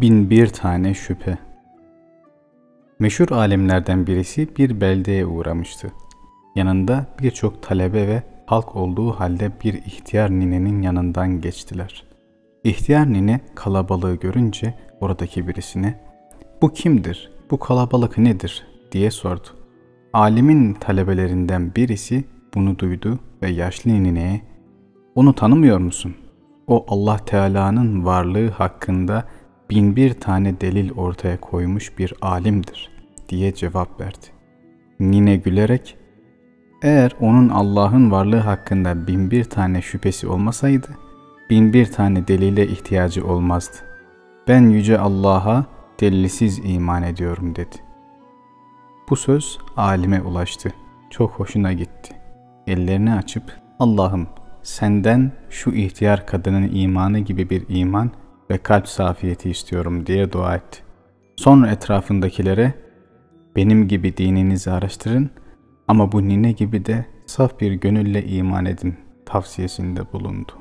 Bin bir tane şüphe. Meşhur alimlerden birisi bir beldeye uğramıştı. Yanında birçok talebe ve halk olduğu halde bir ihtiyar ninenin yanından geçtiler. İhtiyar nine kalabalığı görünce oradaki birisine ''Bu kimdir, bu kalabalık nedir?'' diye sordu. Alimin talebelerinden birisi bunu duydu ve yaşlı nineye ''Onu tanımıyor musun? O Allah Teala'nın varlığı hakkında bin bir tane delil ortaya koymuş bir alimdir diye cevap verdi. Nine gülerek eğer onun Allah'ın varlığı hakkında bin bir tane şüphesi olmasaydı bin bir tane delile ihtiyacı olmazdı. Ben yüce Allah'a delilsiz iman ediyorum dedi. Bu söz alime ulaştı. Çok hoşuna gitti. Ellerini açıp Allah'ım senden şu ihtiyar kadının imanı gibi bir iman ve kalp safiyeti istiyorum diye dua etti. Sonra etrafındakilere benim gibi dininizi araştırın ama bu nine gibi de saf bir gönülle iman edin tavsiyesinde bulundu.